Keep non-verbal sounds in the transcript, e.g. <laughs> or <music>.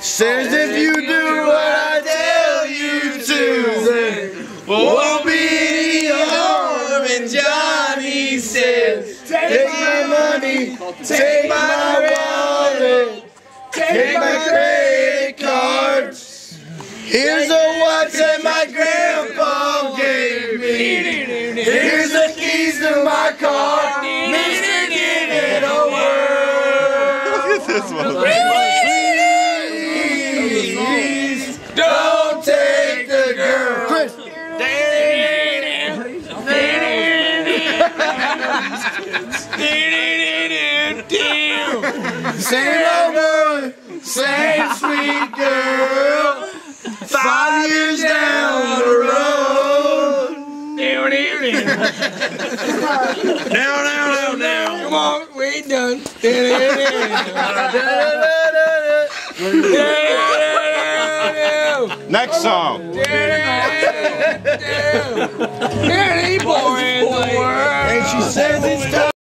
Says if you do what I tell you to, then won't be any harm. And Johnny says, take my money, take my wallet, take my credit cards. Here's a watch that my grandpa gave me. Here's the keys to my car. Mister, give it a whirl. Look at this one. Please don't take the girl. Chris. Same old boy, same sweet girl. Five years down the road. Down, down, down, down. Come on, we ain't done. <laughs> Next song. Danny boy in the world. And she says it's